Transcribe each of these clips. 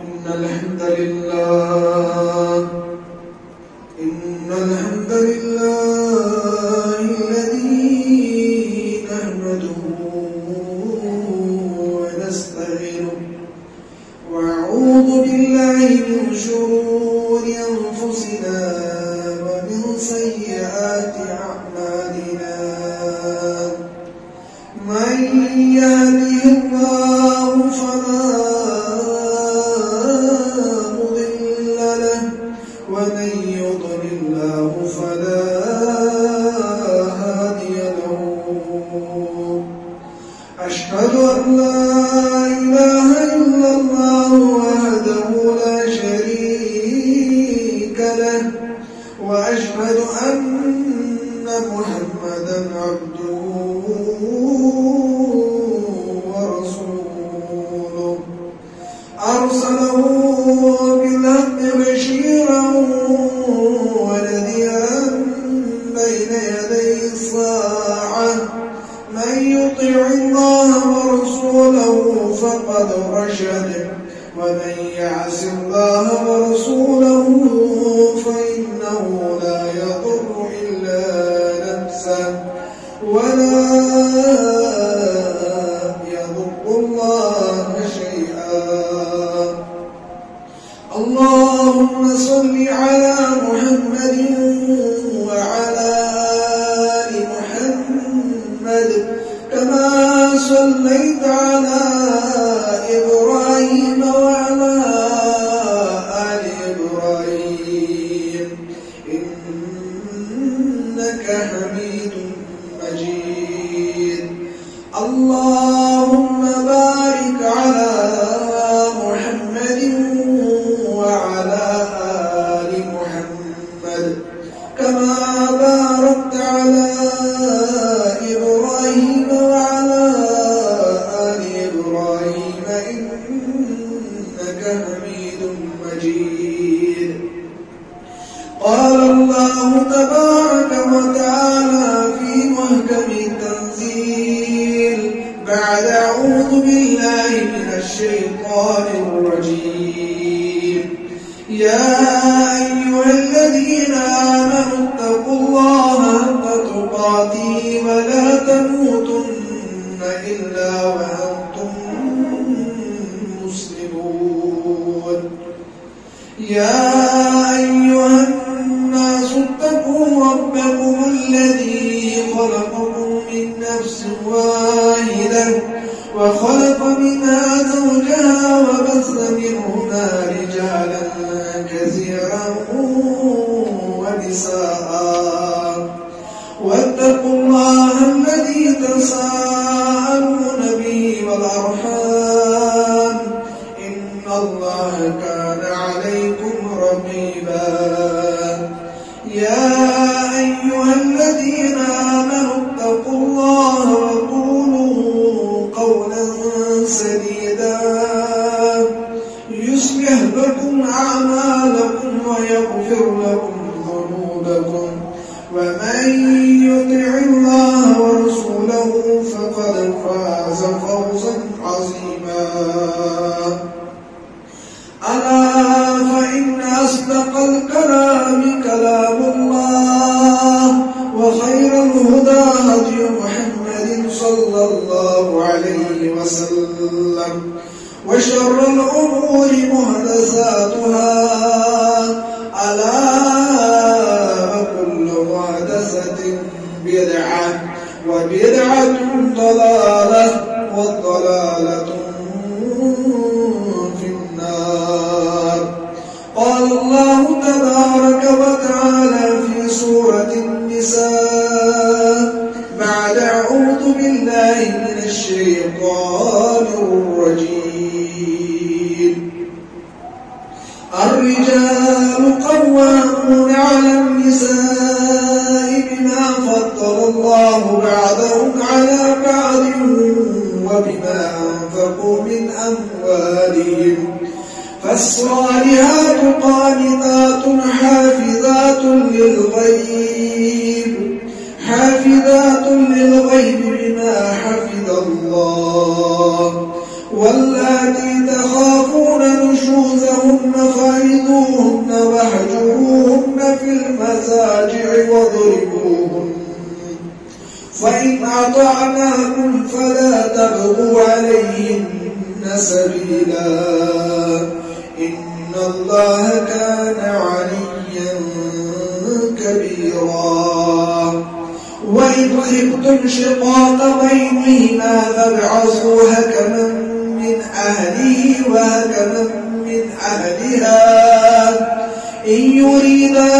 إن الحمد لله خلقكم من نفس واحدة وخلق منها زوجها وبث منهما رجالا كثيرا ونساء. واتقوا الله الذي تساءلون به والأرحام. ويغفر لكم ذنوبكم ومن يطع الله ورسوله فقد فاز فوزا عظيما. ألا فإن أصدق الكلام كلام الله وخير الهدى هدي محمد صلى الله عليه وسلم وشر الأمور محدثاتها ألا وكل محدثة بدعة وبدعة ضلالة والضلالة في النار. قال الله تبارك وتعالى في سورة النساء بعد أعوذ بالله من الشيطان الرجيم. الرجال قوامون على النساء بما فضل الله بعضهم على بعض وبما أنفقوا من أموالهم. فالصالحات قانتات حافظات للغيب حافظات للغيب بما حفظ الله. واللاتي تخافون كنوزهن فإذوهن واهجروهن في المساجع واضربوهن. فإن أطعناكم فلا تبغوا عليهن سبيلا. إن الله كان عليا كبيرا. وإن خبتم شقاق بينهما فابعثوا هكما من أهله وهكما من أهلها. إن يريدا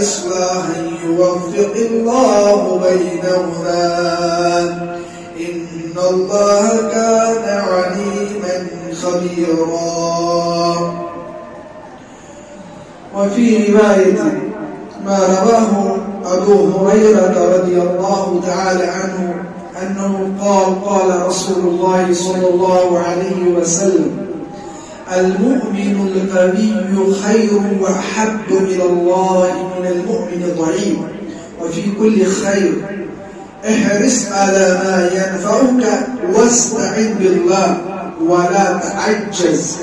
إصلاحا يوفق الله بينهما. إن الله كان عليما خبيرا. وفي رواية ما رواه أبو هريرة رضي الله تعالى عنه أنه قال قال رسول الله صلى الله عليه وسلم المؤمن القوي خير وأحب إلى الله من المؤمن الضعيف. وفي كل خير احرص على ما ينفعك واستعن بالله ولا تعجز.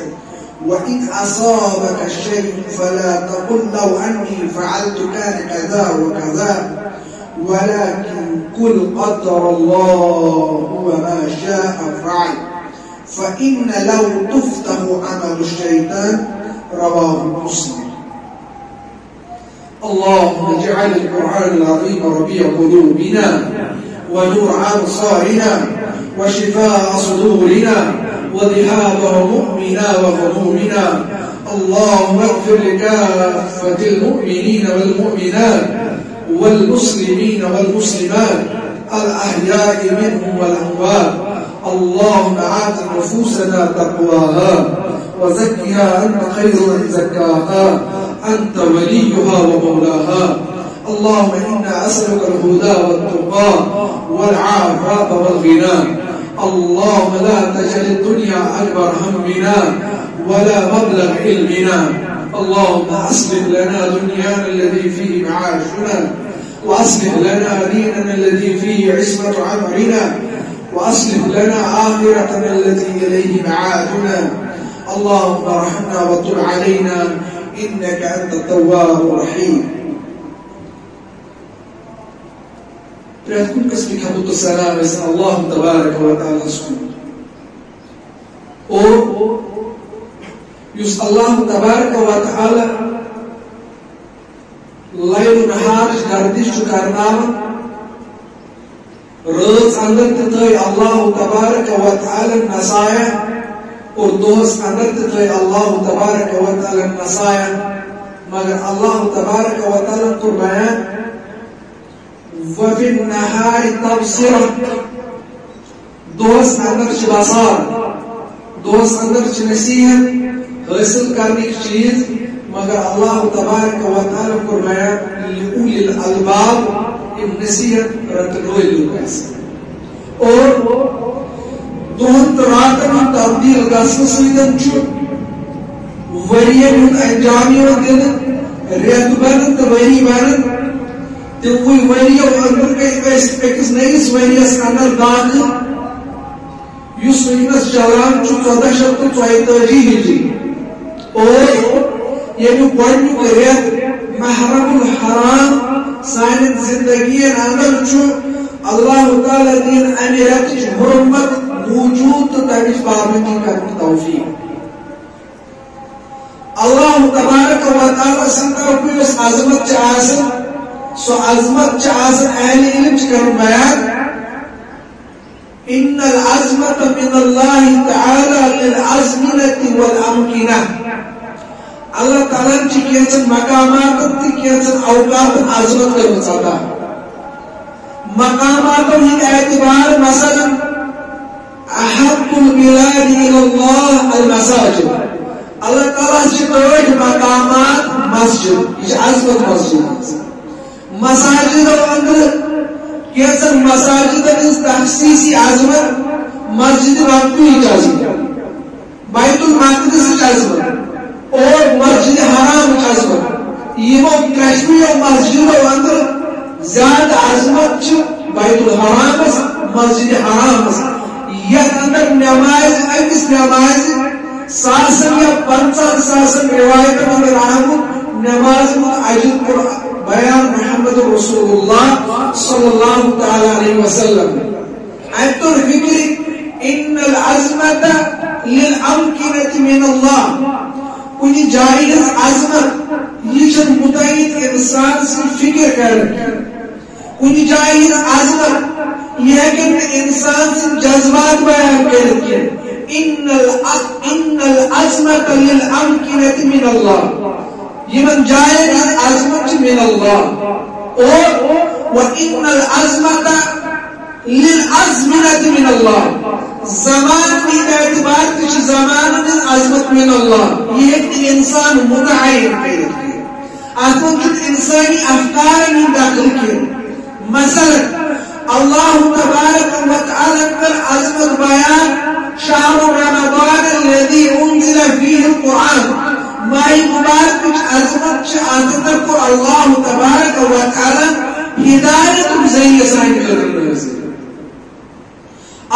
وإن أصابك شيء فلا تقل لو أني فعلت كان كذا وكذا. ولكن قل قدر الله وما شاء فعل. فإن لو تفتح عمل الشيطان رواه مسلم. اللهم اجعل القرآن العظيم ربيع قلوبنا ونور أبصارنا وشفاء صدورنا وذهاب همومنا وغمومنا. اللهم اغفر لكافة المؤمنين والمؤمنات والمسلمين والمسلمات الأحياء منهم والأموات. اللهم آت نفوسنا تقواها وزكها أنت خير من زكاها. أنت وليها ومولاها. اللهم إنا أسألك الهدى والتقى والعافاء والغنى. اللهم لا تجعل الدنيا أكبر همنا ولا مبلغ علمنا. اللهم أصلح لنا دنيانا الذي فيه معاشنا. وأصلح لنا ديننا الذي فيه عصمة عمرنا وأصلح لنا آخرتنا التي إليه معادنا. اللهم ارحمنا وتب علينا إنك أنت التواب الرحيم. بعد كل قسم كتبت السلام بس الله تبارك وتعالى سكون يس الله تبارك وتعالى لا ينهار جردش كارنامه تعالیٰ نسایہ اور دۄہس اندر تہِ تھٲے اللہ تبارک و تعالیٰ نسایہ مگر اللہ تبارک و تعالیٰ کوٚر بیان وفي النهار تبصرة۔ دوس اندر چھ بصار دوس اندر چھ نصیحت حاصل کرنے کی چیز۔ مگر اللہ تبارک و تعالی کو بیان لأولی الالباب ان نصیحت رتن ہوئی لوگ ایسا اور دہن راتن تبدیل گسن سیدن چھ ورین انجامیوں دن ریت بنن تو وری بنن تموی وریو اندر گئی أکس نئیس وریس اندر داخل یس ونکس چلان چودہ شیت تو ژۄیتٲجی ہجری جی۔ اور ییٚمیُک گۄڈنیُک رٮ۪تھ محرم الحرام سانٮ۪ن زندگین اندر چھُ اللہ تعالیٰ دِن امہِ رٮ۪تٕچ حرمت موجود تہٕ تمِچ پابندی کرنُک توفیق. اللہ تبارک و تعالیٰ سٕنٛدِ طرفہٕ یۄس عظمت چھِ آسان سو عظمت چ آسن اہل علم چ کرن بیان ان العظمت من الله تعالى للعزمنة والامكنة اللہ تعالیٰ چھ کینچن مقامات تہ کینچن اوقات عظمت کرمژ عطا مقامات ہند اعتبار مثلا احب البلاد الى الله المساجد۔ اللہ تعالیٰ چھ بڑ مقامات مسجد، یہ عظمت مسجد مساجد و اندر کیسن مساجد ہز تخصیصی عظمت، مسجد وقفی عظمت بیت المقدس عظمت۔ اور مسجد حرام عظمت یمو کشمیرو مسجدو اندر زیادہ عظمت بیت الحرام مسجد حرام یتھ اندر نماز اکس نماز ساسن یا پنچہ ساسن روایت اندر آمت نماز عجل بیان محمد رسول الله صلى الله تعالى عليه وسلم۔ أنتر فكري إن العزمة للأمكنة من اللہ۔ الله كوني جائز عزمة يجد متعيد إنسان سن فكر كر كوني جائز عزمة يهكن إنسان سن جذبات بيان كر إن إن العزمة للأمكنة من الله يمن جائز عزمة من الله وإن العزمة للأزمنة من الله زمان من اعتبار تش زمان من عزمت من الله یہ انسان متعین کرے اتن چھ انسانی افکار من داخل مثلا تبارك وتعالى کر عظمت بیان شهر رمضان الذي انزل فيه القرآن. مائی مبارک کچھ عظمت چھ عظمت کو اللہ تبارک وتعالى ہدایت ذریعہ سائن کرنے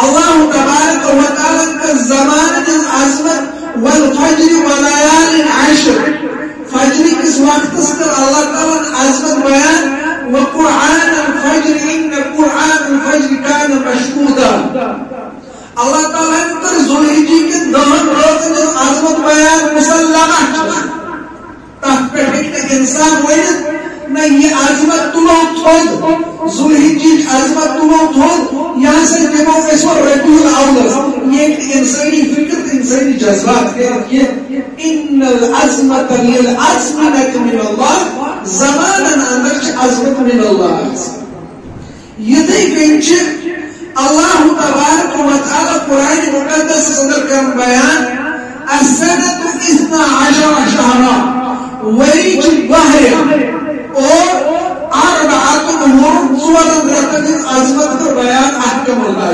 الله تبارك وتعالى كالزمان الأزمن والفجر وليال عشر. فجر اس وقت استر الله تعالى الأزمن بيان وقرآن الفجر إن قرآن الفجر كان مشهودا. الله تعالى انتر زلحجي کے دہن روزن اس عظمت بیان مسلمہ. تحقیق انسان ویدت میں یہ عظمت تلو تھود ذوالحجی عظمت تلو تھود یہاں سے دیکھو اس پر ربیع الاول یہ ایک انسانی فکر، انسانی جذبات کے رکھیے۔ ان العظمت للعظمت من اللہ۔ زمانا اندر عظمت من اللہ۔ یہ دیکھ اللہ تبارک و تعالی قرآن مقدس اندر کر بیان، السنة اثنا عشر شهرا۔ وريج الظهر اور اربعات امور عظمت بیان احکم اللہ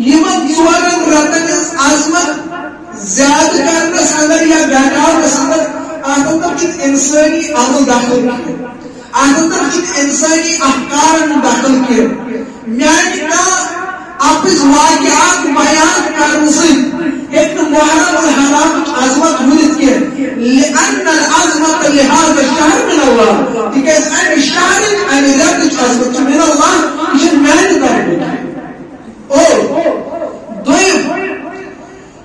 یمن عظمت زیادہ کرنس اندر یا گھٹاونس اندر اتھ اندر انسانی عمل داخل کیا اتھ اندر انسانی افکار داخل کیا میانہ کا اپز واقعات بیان کرنے سے ایک محرم الحرام عظمت ولد كده لأن العظمة لهذا الشهر من الله because أنا الشهر أنا ذاتك عظمة من الله عشان ما نقدر أو ضيف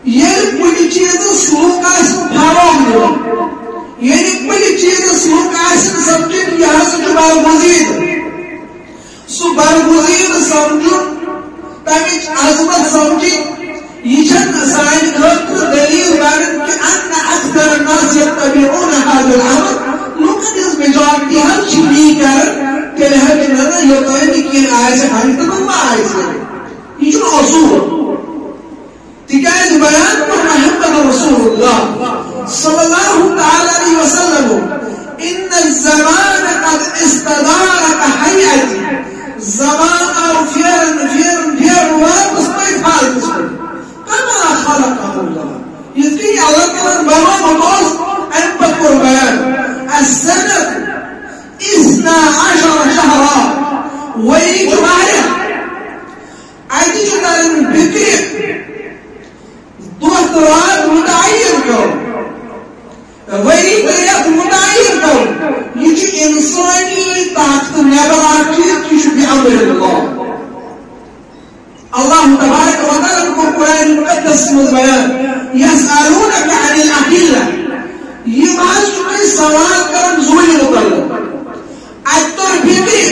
ییٚلہِ کُنہِ چیٖزٕ سلوٗک آسہِ فراہم دِوان ییٚلہِ کُنہِ چیٖزٕ سلوٗک آسہِ سمجھِن یہِ ہسا چھُ برگُزیٖد سُہ برگُزیٖد سمجھُن تَمِچ عظمت سمجھِن يجن سائن خطر دليل بارد كأن أكثر الناس يتبعون هذا الأمر ممكن اس majority ہر چیزی کر کہ لہر کے نظر یہ تو ہے کہ کین آئے سے ہمیں تو ما آئے سے۔ یہ جو اصول تکایز بیان پر محمد رسول اللہ صلی اللہ تعالی علیہ وسلم، ان الزمان قد استدار كحيئة زمان أو فيرن فيرن فيرن ومصطيف هاي مصطيف كما خلقه الله. يذكي علمنا برام الأرض عند القربان السنة اثنا عشر شهرا. ويجوا معايا عايزين نبكي دوت راد متعين كو ويجوا ياكل يجي إنساني طاقة نبرات يشبه بأمر الله الله تبارك وتعالى في القرآن المقدس والبيان يسألونك عن الأهلة يبعث شوي سوال كرم زوي مطلب أكتر بيبي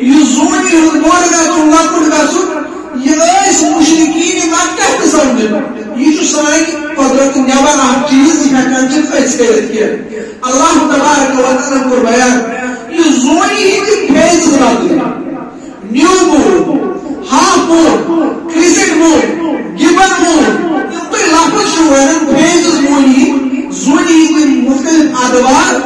يزوني المورغة الله كل بسوط يغيس مشركين مكة تسمجن يجو سوالي قدرت نبا أهم یہ سان قدرت نبر اخ چیز ہکان أس کر اللہ تبارک و تعالیٰ کو بیان یہ زونی ہند فیز رات new moon half moon crescent moon گبن موڈ تو لفظ ون فیز مونی زونی ہند مختلف ادوار۔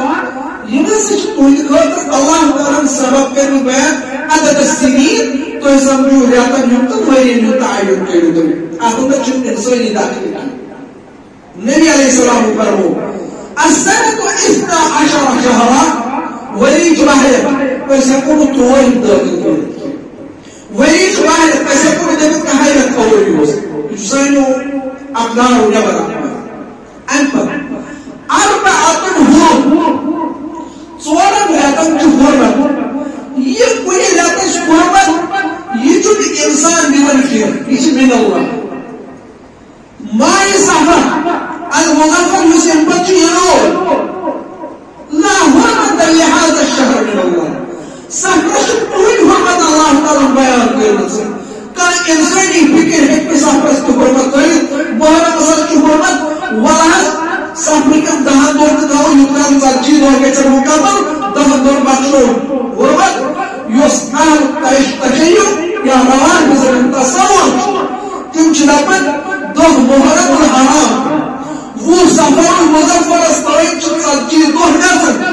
یہ تہند خاطر اللہ تعالیٰ سبب کر بیان عدد السنین۔ تو سمجھو ریتن ہند تو ورین ہند تعین کر ahlındaki söyledi dakikadan. Nebi Aleyhisselam bu السنة إثنى عشر شهرا وليج واحد فسيكون طويل ذلك وليج واحد فسيكون ذلك هاي القول يوز يسن أبناء نبرا أنفا أربعة هور صورا لا تنجهور يقول لا تشكهور يجب الإنسان بمن خير يجب من الله ماء سفر المظفر يسمى ينور لا حرمة لهذا الشهر من الله سفر شكوين حرمة الله تعالى بيان کرنس کان انسانی فکر ہیکہ سفرس کی حرمت کرت محرم اصل کی سفر کن دہن دور تھاو یوکران ژتجی دور گژھن مکمل دہن دور بچو حرمت یس کال تشیع یا روان بزن تصور تم چھ دپان دہ محرم الحرام، وہ سفر المظفر استوین چھ ژتجی دور گژھن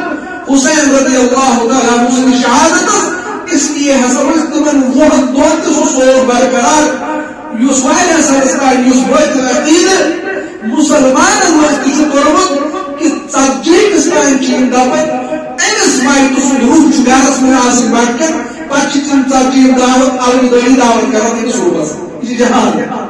حسین رضی اللہ تعالیٰ عنہ شہادت اس لیے حسن تمن وہ دون تہ سور برقرار۔ یس واریاہ سرسکار یس وت عقیدہ مسلمانن مز تہ کورمت کہ ژتجی کس تان چھ دپان امس مائی تسند روح گرس من آسن بٹکن پتہ تم ژتجی دعوت الوداعی دعوت کران أکس روحس یہ جہاد اور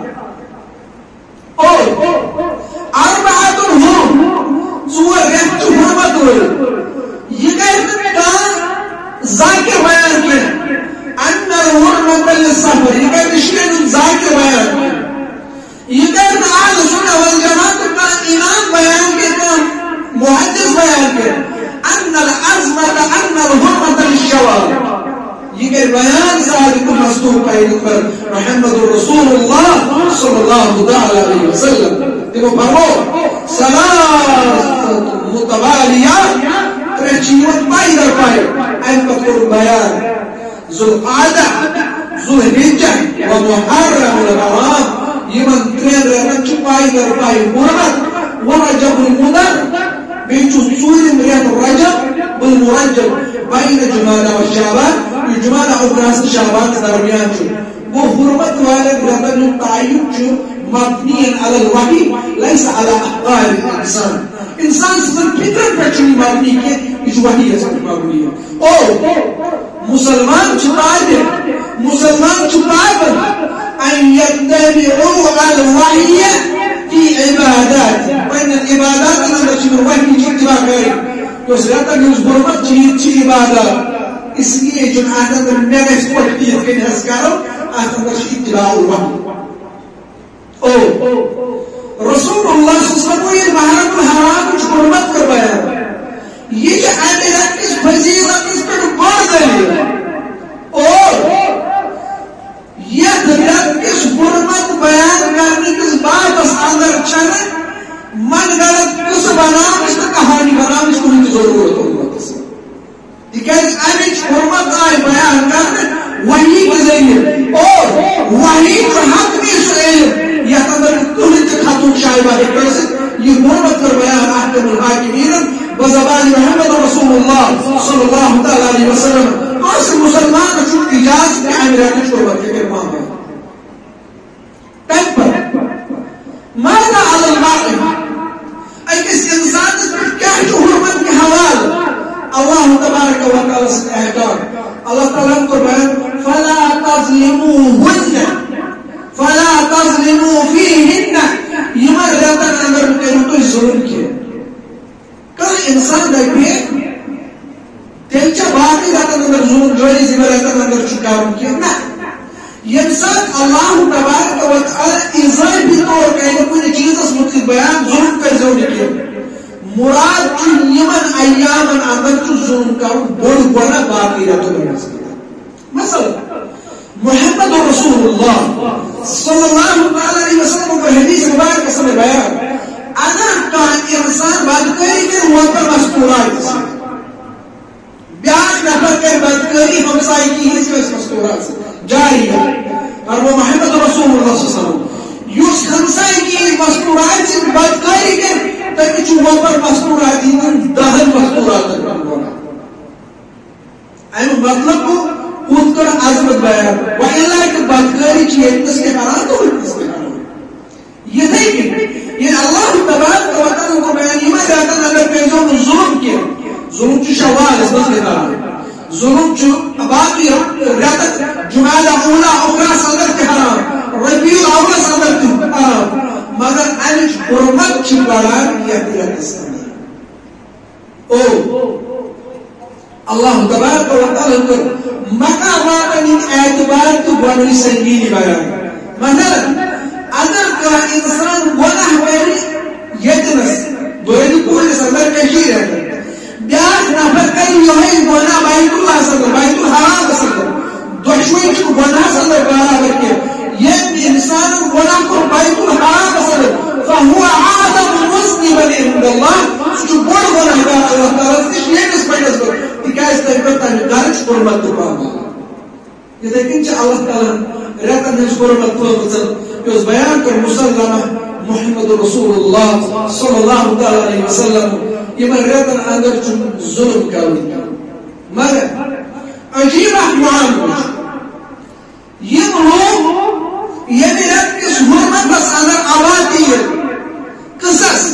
المراد ورجه المنى بتسويل مرية الرجب والمرجب بين جمال والشعبان الجمال أو ناس شعبان تدربيان شو. وحرمتها لقرب التعيب شو مبنيا على الوحي ليس على أحقال الإنسان. إنسان سبب فكرة بچو مبني کے اس وحی ہے سب مبنی ہے أو مسلمان چھپائے دے مسلمان چھپائے بن أن يتبعوا الوحي في عبادات وان العبادات انا شنو وحي اتباع کرے تو زیادہ کہ اس حرمت چیز چی عبادت اس لیے جو آدم میں میرے اس کو اختیار کے نحس کرو آدم کا اتباع الوحی او رسول اللہ صلی اللہ علیہ وسلم یہ محرم الحرام کچھ حرمت کر بیان یہ جو عامرات کس فضیلت اس پر بڑھ دلیل اور یہ دلیل کس حرمت اندر چنے من غلط کس بنام اس کہانی بنام اس کو نہیں ضرورت حرمت سے تکیز امیچ حرمت آئے بیان کرنے وحی کے ذریعے۔ اور وحی کا حق بھی اس علم یتھ اندر کہن تہ خطون شائبہ ہیکس یہ محمد کر بیان احکم الحاکمین بزبان محمد رسول اللہ صلی اللہ تعالی علیہ وسلم۔ اس مسلمان چھ اجازت کہ امران شعبہ کے فرمان ہے تم پر ماذا على المعلم اکس انسان پر کیا جو حرمت کے حوال اللہ تبارک و تعالی سے احکام اللہ تعالی کو بیان فلا تظلموهن. فلا تظلموا فيهن. يمر رتن اگر کرو تو ظلم کیا کل انسان دپے تیل چا باقی رتن اگر ظلم جوئی جوری زیور رتن اگر چکارم کیا نا انسان اللہ تبارک و طور کہ کوئی چیز اس بیان ظلم کر زور کیا مراد چھ یمن ایامن اندر چھ ظلم کرو بڑ بڑا محمد رسول اللہ صلی اللہ علیہ وسلم کو حدیث مبارک سے بیان۔ اگر کا انسان بدکاری کے ہوا پر مستورات سے نفر کے بدکاری ہمسائی کی ہی سے مستورات سے جاری ہے۔ اور وہ محمد رسول اللہ صلی اللہ علیہ وسلم۔ یوس ہمسائی کی مستورات سے بدکاری کے تاکہ چھو پر مستورات ہی دہن مستورات تک اینو مطلب کو خود کر عظمت بیان۔ و الا کہ بدکاری چھ اتس کے حرام تو اتس کے حرام یہ نہیں کہ یہ اللہ تبارک و تعالی کو بیان یہ میں جاتا اگر پیسوں کو ظلم کیا۔ ظلم چھ شوال اس بس کے حرام ظلم چھ باقی رات جمعہ اولا اولا صدر کے حرام ربیع الاول صدر کے حرام مگر انش حرمت چھ بڑان یہ تلک او، اللہ تبارک و تعالی کر مقامات ان اعتبار تو بڑی سنگینی بیان۔ مثلا اگر کا انسان گناہ کرے یتنس بڑی پولیس اندر کشی رہتا بیاکھ نفر کر یہ گناہ بیت اللہ صدر بیت الحرام صدر دشوئی چھ گناہ برابر کے یہ انسان گناہ کو بیت الحرام صدر فهو عادم مسلم عند الله سو بڑ گناہ گار اللہ تعالی نش یہ پڑھس تکیاز تک تم گرچ قربت پاما یہ کن اللہ تعالی رتن ہز قربت تھومت اس بیان کر مسلمہ محمد رسول اللہ صلی اللہ علیہ وسلم یہ رتن اندر ظلم کرو مگر عجیب احوال معاملہ یہ لوگ یہ رت کس حرمت بس اندر آبادی ہے قصص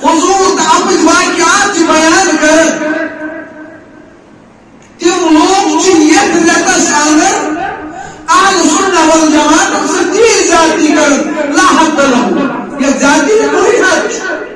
فضول تعبد واقعات بیان کر تم لوگ یت رتس اندر اہل سنہ والجماعت سے تیر ذاتی کر لا حد له. یہ ذاتی کوئی حد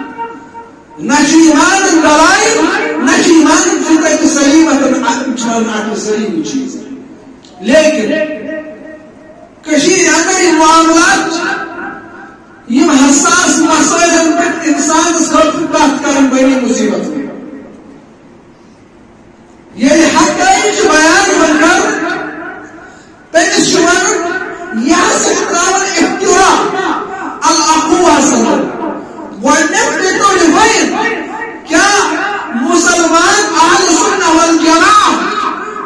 نشیمان ایمان دلائی نشی ایمان سلیمت اچھان عقل سلیم چیز لیکن کشیر اندر معاملات، یہ حساس مسائل پر انسان اس خلق بات کرن بینی مصیبت میں یہ حقائق بیان بن کر تمس شوان یہ سے تراون اختراع الاقوى صدر گۄڈنیٚتھ تو لبین کیا مسلمان اہل سنہ والجماع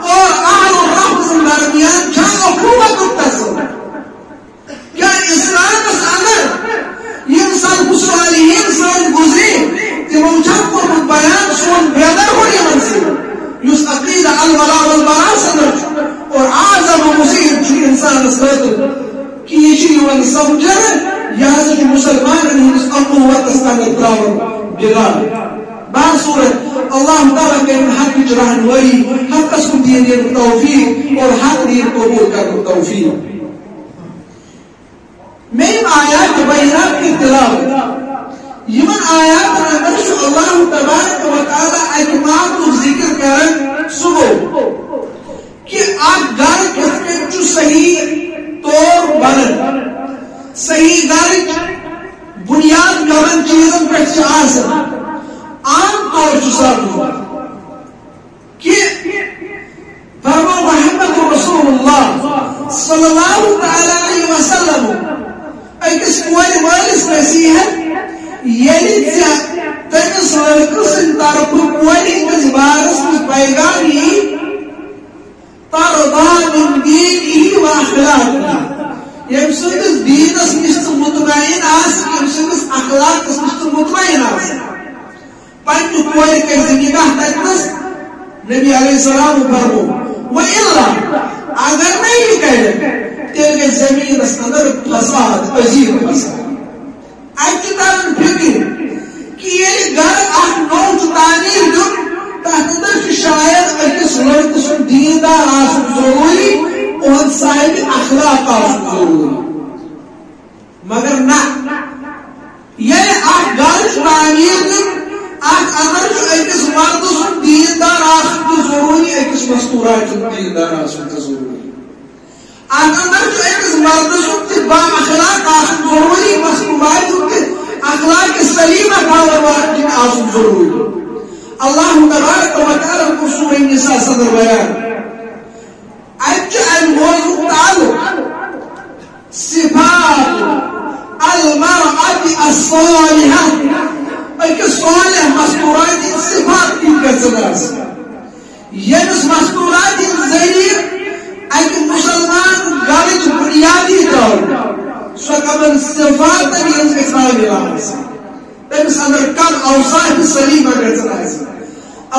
اور اہل الرفض درمیان کیا اخوت تصور کیا اسلام اندر یم سال صالحین سال گزری تمو چھا کوٚرمُت بیان سون بیدر ہو یمن سے یس عقیدہ الولا والبرا صدر اور اعظم مصیب چھ انسان خاطر کہ یہ چھ یوان سمجھن یہ ہسا چھ مسلمان ہندس اقوت استانگر تراون بلال بار صورت اللہ تعالیٰ کے حق کی رہنمائی حق کو دین توفیق اور حق دین قبول کر توفیق میم آیات بینات کی تلاوت یمن آیات اندر شو اللہ تبارک و تعالی اکمال کو ذکر کرن سبو کہ آپ گھر کس چو صحیح طور بنن صحیح گھر بنیاد کرن چیزن پر آسن عام طور چو سب کہ فرمو محمد رسول اللہ صلی اللہ تعالی علیہ وسلم أكس كوالي مالس نسيها يلي تمس لڑکس طرف كوالي إنكس بارس بيغاني ترضى من دينه وأخلاقه يمسكس دينس مشت مطمئن آس يمسكس أخلاقس مشت مطمئن آس پنجو كوالي كيسي نگاه تكس نبي عليه السلام فرمو وإلا اگر نہیں کرے تیل گئی زمین اندر فساد عجیب فساد اتہ تران فکر کہ یہ گھر اخ اندر شاید اکس لڑکہ سن دیندار آسن ضروری اور صاحب اخلاق آسن ضروری مگر نہ۔ یہ اخ گھر تعمیر دیت اخ اندر مرد سن ضروری اکس اخلاق سلیمہ کاروبار جن آسن ضروری اللہ تبارک و تعالی کو سورہ نساء صدر بیان. اچھا اجا الموضوع تعالو صفات المرأة الصالحة. ایک صالح مستورات صفات کی کسناس ینس یعنی مستورات ذریعہ اکہ مسلمان گرچ بنیادی طور سو کمن صفات ہنز اخراج آس تمس اندر کم اوصاف سلیمہ گژھن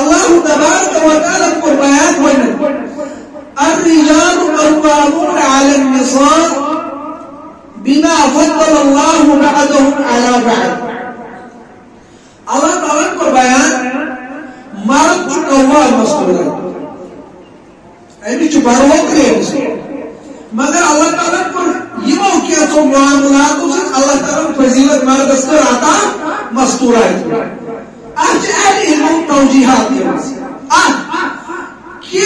اللہ تبارک و تعالی کو بیان ون الرجال قوامون على النساء بما فضل الله بعضهم على بعض. اللہ تعالیٰ کو بیان مرد چھ قوال مستورات امچ بروتری مگر اللہ تعالیٰ کو کیسو معاملات اللہ تعالیٰ فضیلت مردس کر عطا مستورات اچھ اہل علم توجیحات کہ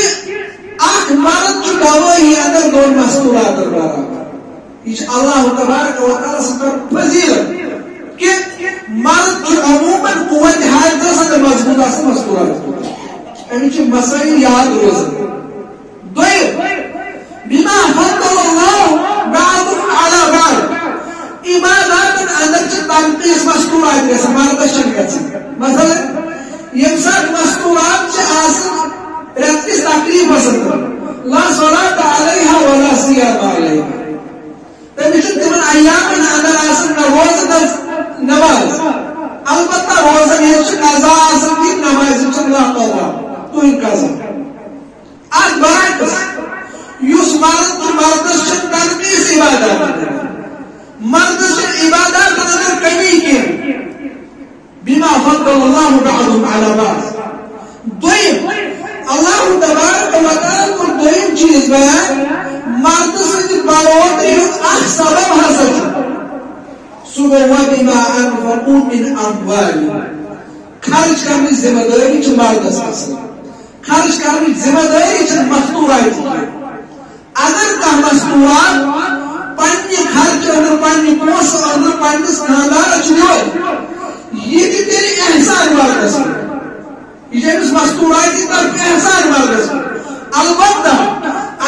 اخ مرد چھ گواہی اگر دون مستورات برابر یہ اللہ تبارک و تعالیٰ سکر فضیلت کہ مرد چھ عموماً قوت حادثہ اگر مضبوط آسا مستورات امچ مسائل یاد روزن دویم بما فضل الله بعضهم بعض عبادات مستورات گژھان مردس مثلا یم سات مستورات چھ آسان رتکس تکلیف لا صلاة ولا تمن ایامن اندر آسان نماز البتہ روزہ یہ قضا آسان کی نماز لا قضا تو ہی قضا مرد تو مردس چھ تنقیس مردس چھ عبادات اگر کمی کی بما فضل الله بعضهم على بعض. دویم، اللہ تبارک و تعالی کو دویم چیز بیان مرد سے بڑوتری اخ سبب حاصل صبح و بما انفقوا من اموال خرچ کرنے ذمہ داری چھ مرد سے خرچ کرنے ذمہ داری چھ مختورات اگر کھانا مستورات پنہ خرچ اندر پنہ پوس اندر پنس خاندان دن یہ احسان مردس یہ امس مستورات طرف احسان مردس البتہ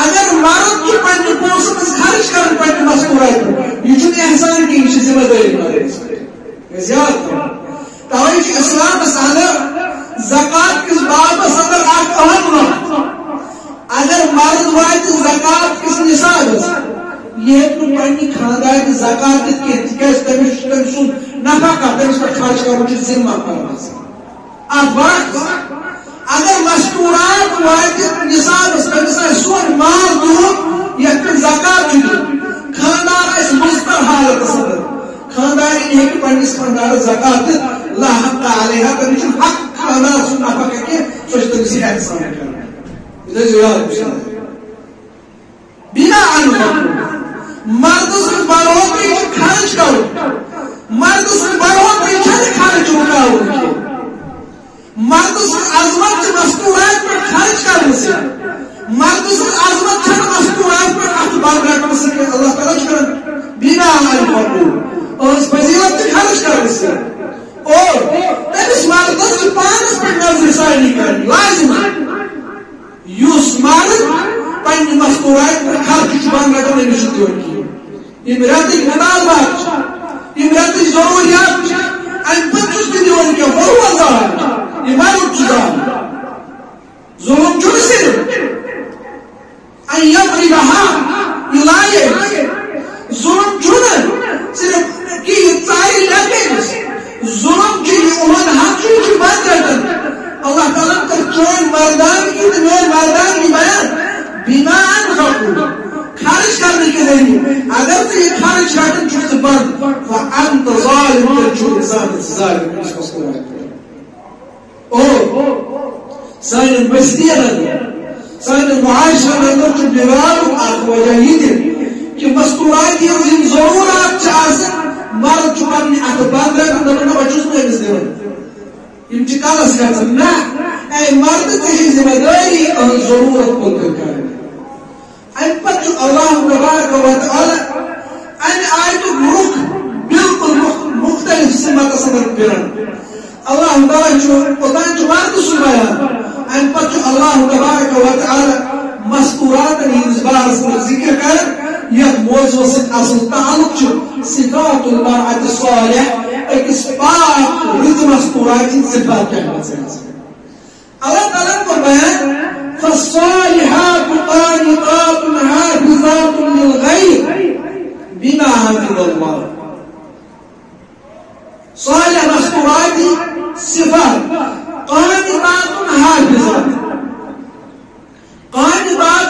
اگر مرد کی پنہ پوس مز خرچ کر پنہ مستورات یہ احسان کی یہ ذمہ داری مردس زیادہ توے اسلام اندر زکات کس بابس اندر اخ اہم وقت اگر مرد وات زکات کس نصاب یہ تو پنی خاندان زکات کی تکیس تمش تم سن؟ نفقہ تمس پر خرچ کرو چھ ذمہ فرماس اب بات، اگر مستورات وات نصاب تمس سون مال دو یا پھر زکات دو۔ خاندان اس مستر حالت صدر خاندان یہ کہ پنس خاندان زکات لا حق علیها تمش حق خاندان سن نفقہ کے سوچ تمس احسان کرنا مرد سے بڑھوتری خرچ کرو۔ مرد سے بڑھوتری خرچ رکاو مرد سے عظمت مستورات پر خرچ کرنے سے مرد سے عظمت مستورات پر اخبار رکھنے سے اللہ تعالیٰ کرن بنا الفقور اور اس فضیلت خرچ کرنے سے۔ اور تمس مردس پانس پر نظر ثانی کرنی لازم ہے۔ مرد پنہ مستورات پر خرچ بند رٹان امس دیون کی یم رت مطالبات یم رت ضروریات ام پتہ چھ دیون کی وہ زال یہ مرد چھ زال ظلم چھ صرف صرف کی ژاری لگے. ظلم کی عمر حق چھ بند رٹان اللہ تعالیٰ کا چون مردان کی تو مردان کی بیان. بیمان خارج کرنے کے ذریعے اگر تو یہ خارج کرنے چھوٹ بند۔ فانت ظالم کر چھوٹ انسان ظالم اس کو سکر اور سائن بستیر سائن معاشر اندر چھو دیوارو آخ وجہ ہی دے کہ مستورات یہ زن ضرورات چاہتا مرد چھو پرنی اخبار رہتا نبنا بچوس میں بس دیوارو یم چھ کلس گژھان نہ اے مرد تہذ ذمہ داری ان ضرورت کر۔ ام پتہ اللہ تبارک و تعالی ان آیت رخ بالکل مختلف سمت سمت کرن اللہ تعالی چھ اوتان چھ مرد سن بیان ام پتہ اللہ تبارک و تعالی مستورات ہنز بارس ذکر کر، یہ موضوع سے اصل تعلق چھ صفات المرأة الصالح أكس پاک رت مذکورات صفات کہنا سے۔ اللہ تعالیٰ کو بیان فالصالحات قانطات حافظات للغيب بما حفظ الله. صالح مستورات صفات. قانطات حافظات قانطات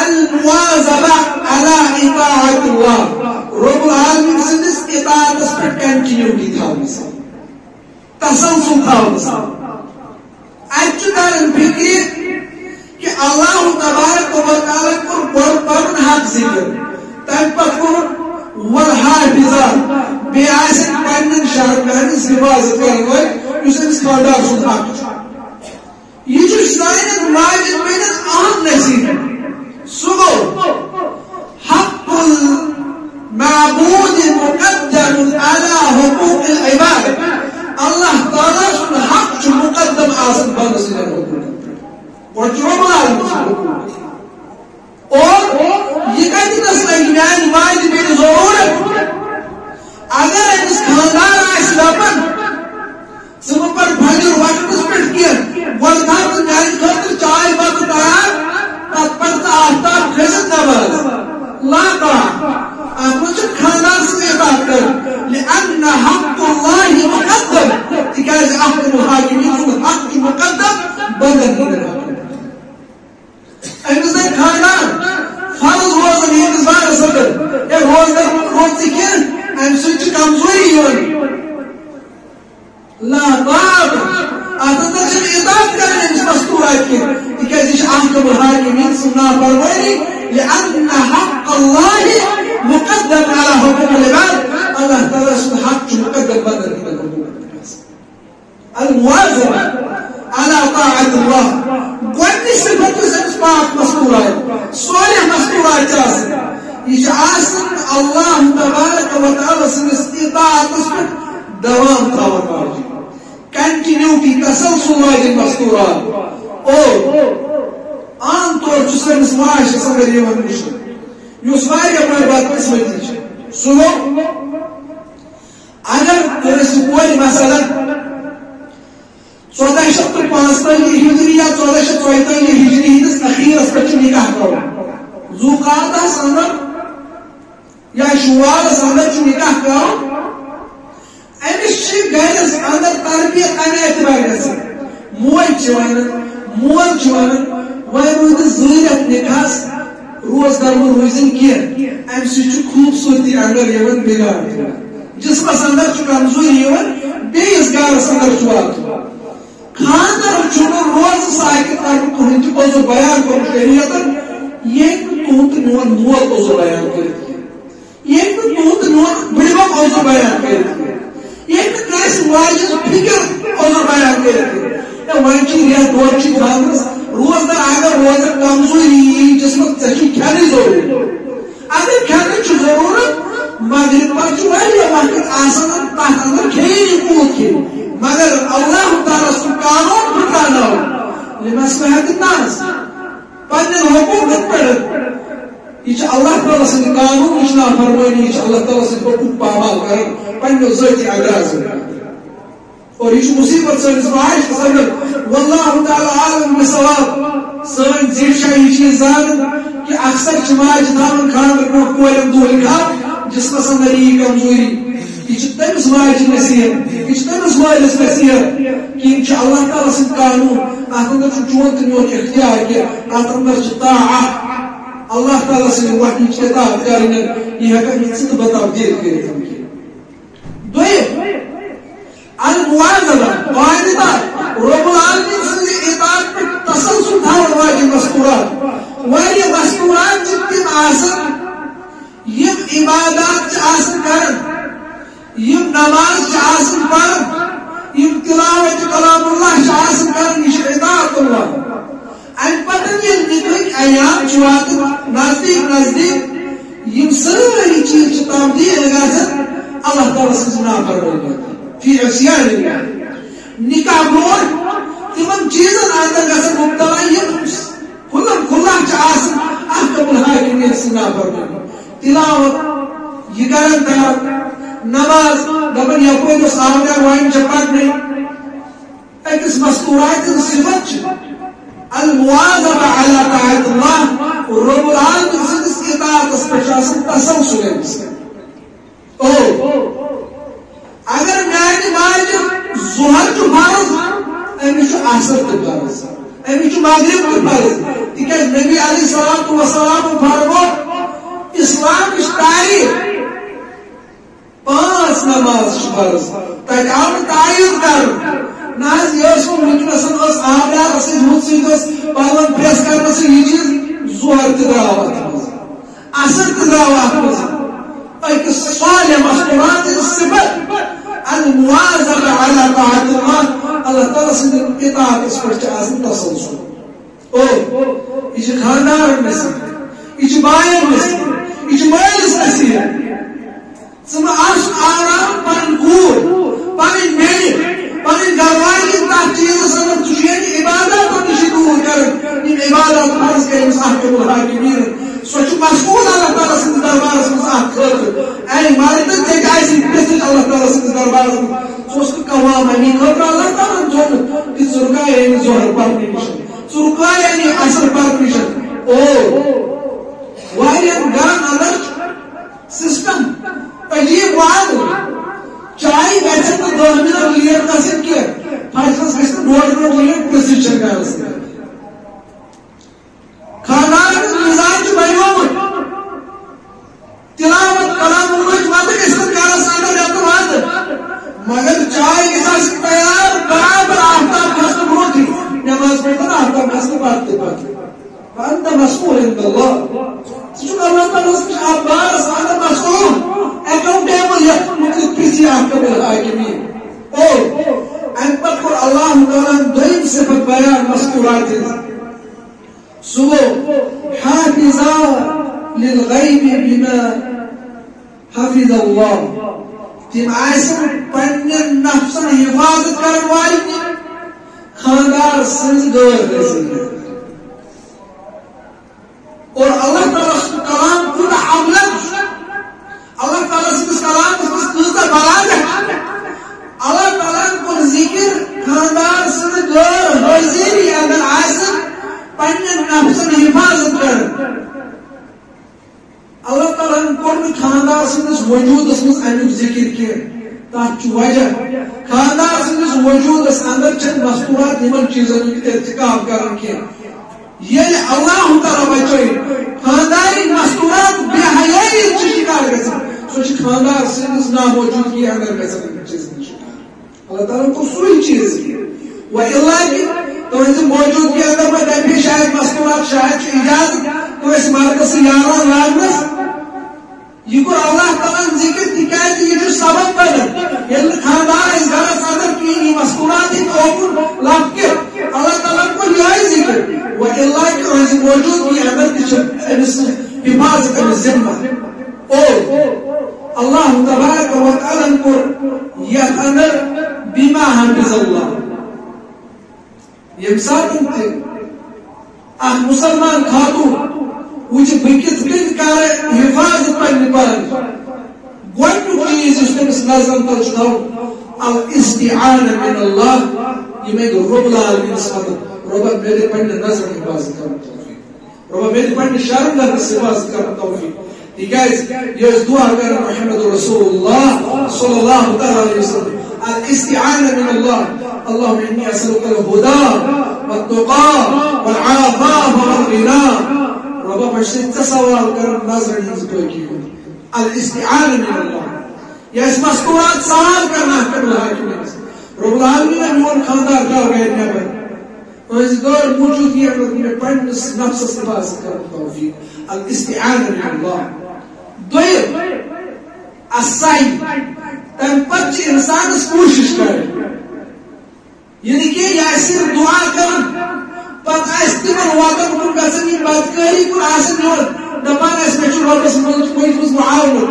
المواظبہ على اطاعت اللہ رب العالمین سندس اطاعت اس پر کنٹینیوٹی تھاونس تسلسل تھاونس اچھ تارن فکر کہ اللہ تبارک و تعالی کو بڑھ پڑھن حق ذکر. تم پتہ والحافظات بآسن پنن شرکان حفاظت کرن ول یس امس خاندار سن حق یہ جو سانن ماجد بین اہم نصیحت صدر حق المعبود مقدم على حقوق العباد. الله تعالى حق مقدم على سبحانه وتعالى چھُ سٲنِس معاشرس اندر یِوان وٕچھنہٕ یُس واریاہ بٔڑ بدقسمتی چھِ سُہ گوٚو اگر کٲنٛسہِ کورِ مثلاً چودہ شیت تو پانچتالی ہجری یا چودہ شیت ژۄیتٲجی ہجری ہندس اخیرس پہ نکاح کرو زوقاتس اندر یا شوالس اندر نکاح کرو امس گرس اندر تربیت امہ اعتبار گژھان موج ون مول ون روز زیرت نکاحس روز درم روزن کی ام سی خوبصورتی اندر بگاڑ جسمس اندر کمزوری بیس گرس اندر واتن خاندر چھُنہٕ روزٕ ساکت کرُن کٕہٕنۍ تہِ بیان کوٚرمُت شریعتن ییٚلہِ نہٕ تُہُنٛد میون مول اوسُر بیان کٔرِتھ ییٚلہِ نہٕ تُہُنٛد میون بٕڈبب اوسُر بیان کٔرِتھ ییٚلہِ نہٕ کٲنٛسہِ ماجہِ ہٕنٛز بیان کٔرِتھ ہے وۄنۍ چھِ رٮ۪تھ دۄد چھِ خاندرس روزدار اگر روزدار کمزوری یی جسمس ژےٚ چھُے اگر کھٮ۪نٕچ چھِ ضروٗرت مغرب پتہٕ چھُ واریاہ وقت آسان تتھ اندر کھیٚیہِ نہٕ کوٗت کھیٚیہِ مگر اللہ تعالیٰ سن قانون پھٹرانا لمصلحت الناس پنن حقوق پر یہ اللہ تعالیٰ سن قانون یہ نافرمانی یہ اللہ تعالیٰ سن حقوق پامال کرن پنن ذاتی اغراض اور یہ مصیبت سن معاش سن والله تعالی عالم شاہی چیز زان کہ اکثر چماج دامن خاندر کو کورن دول کھا جس کا سندری کمزوری یہ تمس ماجہ نصیحت یہ تمس مالس نصیحت کہ یہ اللہ تعالیٰ سن قانون ات اندر چون تو میون اختیار کہ ات اندر طاعت اللہ تعالیٰ سن وحی اطاعت کرن یہ ہکن یہ ژٕ بتاو دیر کٔرِتھ دوٚیِم الموازنہ قاعدہ، رب العالمین سٕنٛزِ اطاعت تسلسل تھاوان واجب مستورات واریاہ مستورات چھِ تِم آسان یِم عبادات چھِ آسان کران یم نماز آسن پڑھ یم تلاوت کلام اللہ آسن کرن یہ اطاعت اللہ۔ ام پتن یل نکلک ایام چوات نزدیک نزدیک یم ساری چیز تبدیل گژھن اللہ تعالی سٕنٛز نافرمٲنی فی عصیان نکاح برونٛٹھ تمن چیزن اندر گژھن مبتلا یم کھلم کھلا آسان احکم الحاکمیت سٕنٛز نافرمٲنی تلاوت یہ کرن تلاوت نماز دپن یپر اس آمدار وائن چپات نہیں اکس مستورات صفت المواظبہ علی طاعت اللہ رب العالمین سندس اطاعت اس پشاسن تسلسل ہے او اگر میانی ماجد زہر چو فرض امی چو اثر تو فرض امی چو مغرب تو فرض because Nabi Ali Salatu Wasalamu فرمود اسلام تعریف پانچ نماز فرض تکام تعین کر۔ ناز یوسو مجلسن اس آبلا اسی دھوت دس پریس کرنا سی یہ چیز زور تدراوات اثر تدراوات ایک صالح مخلوقات الصفت الموازقة على طاعة الله الله تعالى سيد القطاع اسمه او یہ خاندار نصیحت یہ بائن نصیحت یہ مالس نصیحت ثم آس آرام پن کور پن میڑ پن گروائی تات چیز سبب تشین عبادت و نشی دور کر۔ ان عبادت فرض کے انسان کے الحاکمین سوچ مسئول اللہ تعالیٰ سند دربار سند آت خطر اے مالک تے جائے پتر اللہ تعالیٰ سند دربار سند سوچ قوام ہمیں خطر اللہ تعالیٰ تھوڑ کہ زرگاہ یعنی زہر پرنی نشن زرگاہ یعنی اثر پرنی او واریاں گران اندر سسٹم عجیب واد چائے گھن تو دہ منٹ لیٹ گھن کی فیصلس گھن ڈوڑ منٹ لیٹ پرسکشن کرس خاندان مزاج بنومت تلاوت، کلام وچ وات گژھن گرس اندر یتھ فأنت مسؤول الله. ربا میرے پنڈ شرم نظر حفاظت کرن توفیق تکیاز یہ دعا کر محمد رسول الله صلى الله عليه وسلم. الاستعانة من الله اللهم إني أسألك الهدى والتقى والعافاء والغنى ربا بشتين تصور كرم نظر نزكوكي الاستعانة من الله يا اسم مسكورات سوال کرنا قبل حاکمين رب العالمين میون خاندار کار گئے نبر روزگار موجود ہے نفس استفاظ کرن الاستعانة من الله دویم السعی تم پت انسان کوشش کرے۔ یعنی کہ صرف دعا کرن۔ پت آس تمن واتن کن گژھن یہ بدکاری کن آسن یور دپان اس مے چھ ربس ملک کوئی مز معاون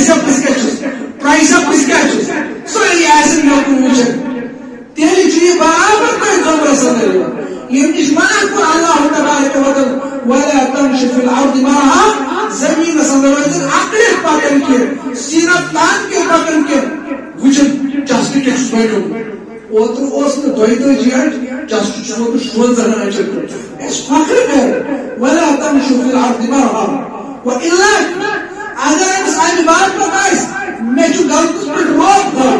پرائز اپ کس کیا چھوز پرائز اپ کس کیا چھوز سو ہی ایز ان نو کنوشن تیلی چھوئی بابر پر دم رسل ہے یہ نشما کو اللہ تبارک و تعالی ولا تمشي في الارض مرها زمین سندرت عقل پاتن کے سینہ پلان کے پاتن کے وجن جسٹ کے سوئیڈو اوتر اوس نے دوی دوی جیٹ جسٹ چھو تو شون زہ نہ چھو اس فخر ہے ولا تمشي في الارض مرها والا اگر اس آج بات بتائیس میں جو غلط پر روک تھا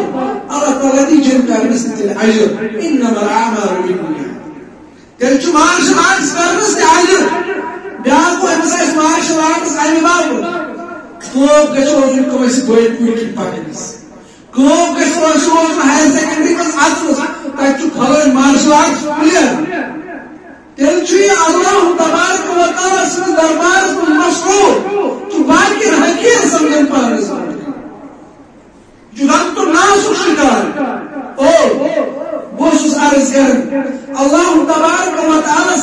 اللہ تعالیٰ دی جن کا نسل اجر انما الاعمال بالنیات تیل چو مارش مارش کرنس تے اجر بیاکھ گو أمس آسہِ مارشل آرٹس اَمہِ باپتھ کٲم گژھِ روزُن کٲنٛسہِ بٔڑۍ پٲٹھۍ پَکنَس کٲم گژھِ روزُن روزُن ہایر سیکنڈری منٛز اَژنَس تَتہِ چھُ فلٲنۍ مارشل آرٹس پٕلیر تیٚلہِ اللہ تبارک و تعالیٰ سٕنٛدِس دربارس منٛز مشروع چھُ باقین حقیٖر سمجھن پانس یہِ چھُ غلطُن ناسُک شِکار۔ او بہٕ اوسُس عرض کران اللہ تبارک و تعالیٰ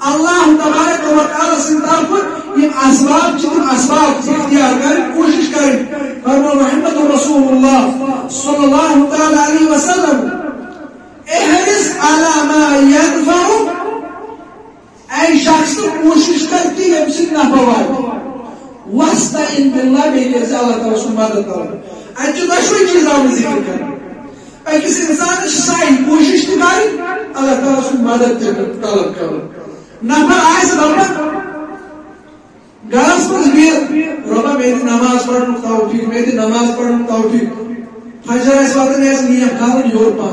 اللہ تبارک و تعالی سن طرف یہ اسباب تم اسباب اختیار کریں کوشش کریں فرمو محمد رسول اللہ صلی اللہ تعالی علیہ وسلم احرص على ما ينفع اي شخص کوشش کرتی ہے اسی نفع وات واستعن بالله میرے سے اللہ تعالی سے مدد کرو اچھا چیز آنے ذکر أكس إنسان شسائي کوشش تکاری اللہ تعالی سے طلب کرو نفر آئے ربا گرس مز بہت ربا مے نماز پڑھن توفیق مے نماز پڑھن توفیق فجر اس وقت نے اس نیم کھالن یور پا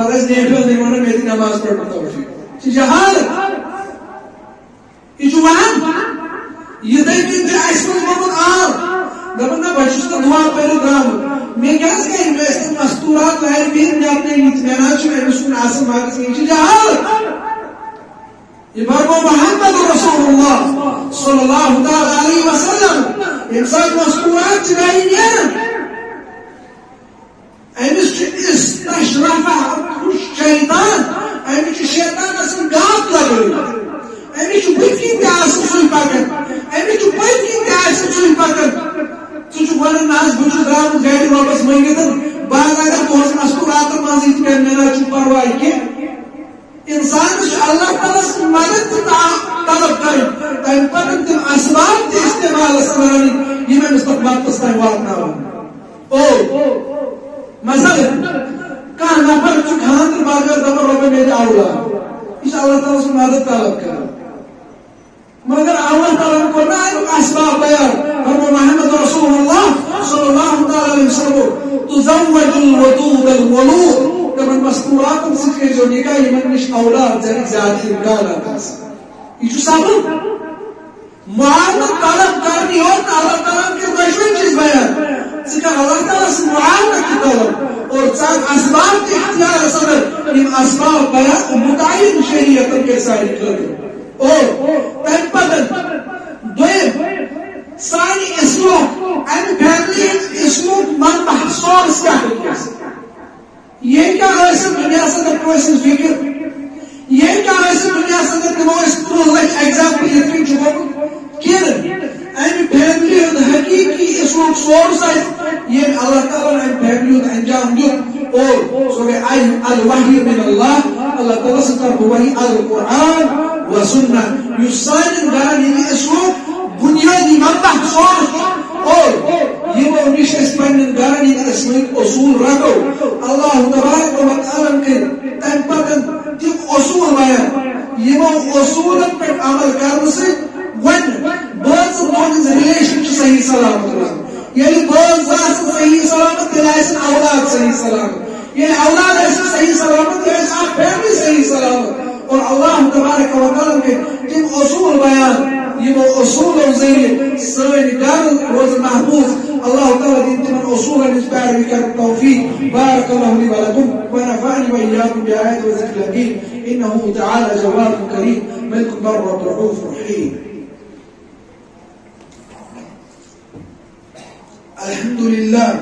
پر اس نیم پھل نہیں مے دی نماز پڑھن توفیق چی جہال یہ جو یہ دے کن تے اس مز گومن آر۔ دبن نہ بچس تو دعا پہلو درام میں کیا اس کا انویسٹ مستورات لائر بین میں اپنے اطمینان چھو میں مسکن آسم بھاگس کی۔ جہال يبقى محمد رسول الله صلى الله عليه وسلم۔ إنسان مسؤولات تبين أمس استشرف الشيطان أمس الشيطان أصلا قاط لغوي أمس بيتكين تعاسم سوي باكن أمس بيتكين تعاسم سوي باكن تجو وانا الناس بجو درام غير واپس مانگتن بعد اگر تہذ مسکرات مز یہ میرا چھ پرواہ کینٛہہ انسان اللہ تعالیٰ سے مدد طلب کریں تم پتہ تم اسباب تہ استعمال کرن یم امس پتہ وقتس تام واتناون او مثلا کانٛہہ نفر چھُ خانٛدر باغس دپان رۄبے مےٚ دِ اولاد یہِ چھُ اللہ تعالیٰ سُنٛد مدد طلب کران مگر اللہ تعالیٰ کوٚر نا امیُک اسباب بیان فرمو محمد رسول اللہ صلی اللہ تعالیٰ علیہ وسلم تزوج الودود الولود تمن مستورات سے جو نکاح یمن نش اولاد زنی زیادہ امکانات آسان یہ سبب؟ معاونت طلب کرنی اور اللہ تعالیٰ ہن کے دشمن چیز بیان۔ ذکر اللہ تعالیٰ سے معاونت کی اور چاند اسباب کے اختیار صدر ان اسباب بیان متعین شریعت کے ساری کر اور تم پتن دویم سانی اسلوک این فیملی اسلوک من محصول کیا کرتے یہ کیا ٲسِن دُنیاہس انٛدر پیٚو اَسہِ فِکر؟ یہ کیا ٲسِن دُنیاہس انٛدر دِمو أسۍ تٕرٛہ لَچھ ایٚگزامپٕل یِتھ کٔنۍ چھُ گوٚمُت کِنہٕ اَمہِ فیملی ہُنٛد حقیٖقی اِسلوک سورس آسہِ ییٚمۍ اللہ تعالیٰ اَمہِ فیملی ہُنٛد انجام دیُت اور سُہ گٔے اَیہِ الوحی من اللہ اللہ تعالیٰ سٕنٛز طرفہٕ وحی القرآن و سُنہ یُس سانٮ۪ن گرن ییٚلہِ اِسلوک بنیادی منبع سورس اور یہ وہ نش اس پنن گرن اسمک اصول رکھو اللہ تبارک و تعالی کے تم پتن تم اصول بیان یہ اصول پر عمل کرنہٕ سۭتۍ when? Birds are born in relation to Sahih Salamat يعني birds are Sahih Salamat there is an awlad Sahih Salamat يعني awlad is Sahih Salamat there is our family Sahih Salamat اور اللہ تبارک و تعالی کے جن اصول بیان يبقى أصولا زي سوين دار روز المحفوظ الله تعالى يدينا أصولا نتبع بك التوفيق بارك و لي و ونفعني وإياكم بآيات وذكر الحكيم إنه تعالى جواد كريم ملك بر رؤوف رحيم الحمد لله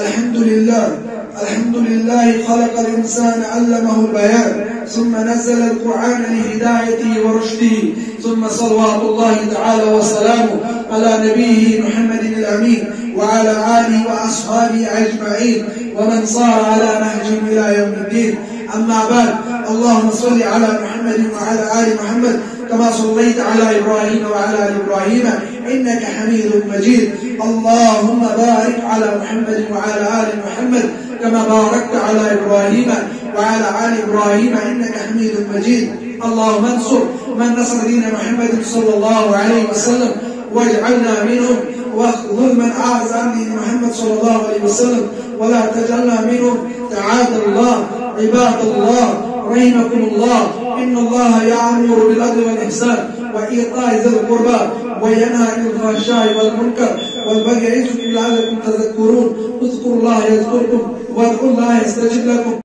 الحمد لله الحمد لله خلق الإنسان علمه البيان ثم نزل القرآن لهدايته ورشده ثم صلوات الله تعالى وسلامه على نبيه محمد الأمين وعلى آله وأصحابه أجمعين ومن صار على نهجهم إلى يوم الدين. أما بعد اللهم صل على محمد وعلى آل محمد كما صليت على إبراهيم وعلى آل إبراهيم إنك حميد مجيد. اللهم بارك على محمد وعلى آل محمد كما باركت على إبراهيم وعلى آل إبراهيم إنك حميد مجيد. اللهم انصر من نصر دين محمد صلى الله عليه وسلم واجعلنا منهم. واخذل من أعز عن دين محمد صلى الله عليه وسلم ولا تجعلنا منهم. تعالى الله عباد الله رحمكم الله. إن الله يأمر بالعدل والإحسان. وإيطاء ذي القربى وينهى عن الفحشاء والمنكر والبغي يعظكم لعلكم تذكرون. اذكروا الله يذكركم وادعوا الله يستجب لكم.